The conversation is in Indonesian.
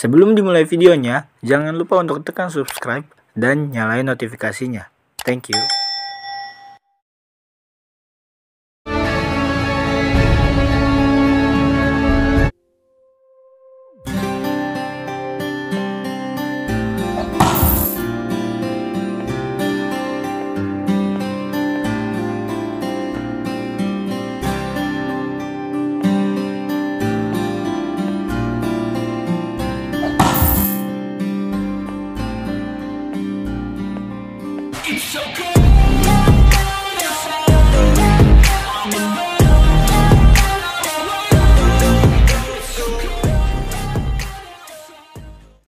Sebelum dimulai videonya, jangan lupa untuk tekan subscribe dan nyalain notifikasinya. Thank you. It's so good.